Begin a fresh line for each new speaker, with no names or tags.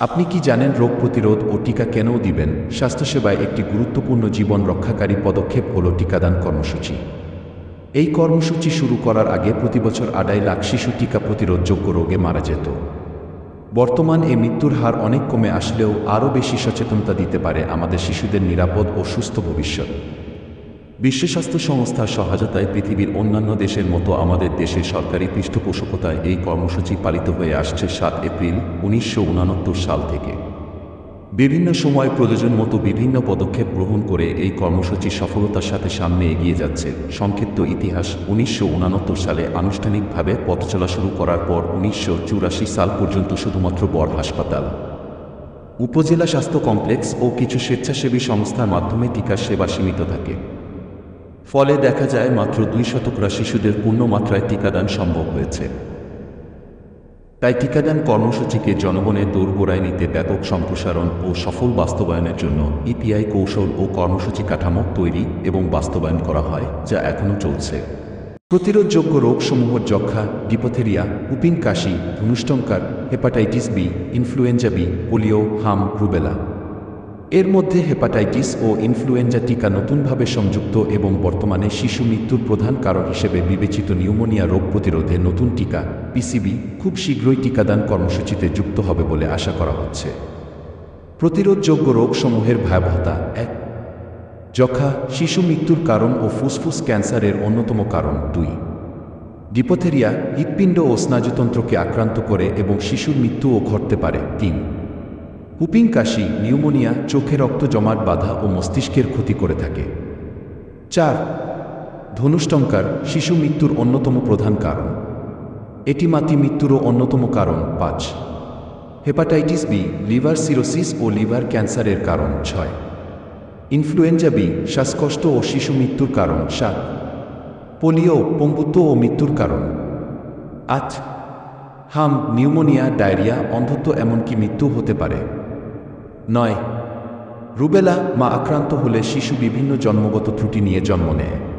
আপনি কি জানেন রোগ প্রতিরোধ ও টিকা কেন দিবেন? স্বাস্থ্যসেবায় একটি গুরুত্বপূর্ণ জীবন রক্ষাকারী পদক্ষেপ হল টিকাদান কর্মসূচি। এই কর্মসূচি শুরু করার আগে প্রতিবছর আড়াই লাখ শিশু টিকা প্রতিরোধযোগ্য রোগে মারা যেত। বর্তমান এই মৃত্যুর হার অনেক কমে আসলেও আরও বেশি সচেতনতা দিতে পারে আমাদের শিশুদের নিরাপদ ও সুস্থ ভবিষ্যৎ। বিশ্ব স্বাস্থ্য সংস্থার সহায়তায় পৃথিবীর অন্যান্য দেশের মতো আমাদের দেশের সরকারি পৃষ্ঠপোষকতায় এই কর্মসূচি পালিত হয়ে আসছে সাত এপ্রিল, উনিশশো সাল থেকে। বিভিন্ন সময় প্রয়োজন মতো বিভিন্ন পদক্ষেপ গ্রহণ করে এই কর্মসূচি সফলতার সাথে সামনে এগিয়ে যাচ্ছে। সংক্ষিপ্ত ইতিহাস, উনিশশো সালে আনুষ্ঠানিকভাবে পথ চলা শুরু করার পর উনিশশো চুরাশি সাল পর্যন্ত শুধুমাত্র বড় হাসপাতাল। উপজেলা স্বাস্থ্য কমপ্লেক্স ও কিছু স্বেচ্ছাসেবী সংস্থার মাধ্যমে টিকার সেবা সীমিত থাকে। ফলে দেখা যায় মাত্র দুই শতকরা শিশুদের পূর্ণ মাত্রায় টিকাদান সম্ভব হয়েছে। তাই টিকাদান কর্মসূচিকে জনগণের দোরগোড়ায় নিতে ব্যাপক সম্প্রসারণ ও সফল বাস্তবায়নের জন্য ইপিআই কৌশল ও কর্মসূচি কাঠামো তৈরি এবং বাস্তবায়ন করা হয়, যা এখনও চলছে। প্রতিরোধযোগ্য রোগসমূহ যক্ষা ডিপোথেরিয়া উপিন কাশি ধনুষ্টঙ্কার hepatitis B, influenza B, polio, হাম, রুবেলা। এর মধ্যে হেপাটাইটিস ও ইনফ্লুয়েঞ্জা টিকা নতুনভাবে সংযুক্ত এবং বর্তমানে শিশু মৃত্যুর প্রধান কারণ হিসেবে বিবেচিত নিউমোনিয়া রোগ প্রতিরোধে নতুন টিকা পিসিবি খুব শীঘ্রই টিকাদান কর্মসূচিতে যুক্ত হবে বলে আশা করা হচ্ছে। প্রতিরোধযোগ্য রোগসমূহের ভয়াবহতা এক। যক্ষা শিশু মৃত্যুর কারণ ও ফুসফুস ক্যান্সারের অন্যতম কারণ দুই। ডিপোথেরিয়া, হৃৎপিণ্ড ও স্নায়ুতন্ত্রকে আক্রান্ত করে এবং শিশুর মৃত্যুও ঘটতে পারে। তিন। হুপিং কাশি, নিউমোনিয়া, চোখে রক্ত জমাট বাধা ও মস্তিষ্কের ক্ষতি করে থাকে। চার ধনুষ্টঙ্কার শিশু মৃত্যুর অন্যতম প্রধান কারণ। এটি মাতি মৃত্যুরও অন্যতম কারণ। পাঁচ, হেপাটাইটিস বি, লিভার সিরোসিস ও লিভার ক্যান্সারের কারণ। ছয়, ইনফ্লুয়েঞ্জা বি, শ্বাসকষ্ট ও শিশু মৃত্যুর কারণ। সাত, পোলিও, পঙ্গুত্ব ও মৃত্যুর কারণ। আট, হাম, নিউমোনিয়া, ডায়রিয়া, অন্ধত্ব এমনকি মৃত্যু হতে পারে। নয়। রুবেলা মা আক্রান্ত হলে শিশু বিভিন্ন জন্মগত ত্রুটি নিয়ে জন্ম নেয়।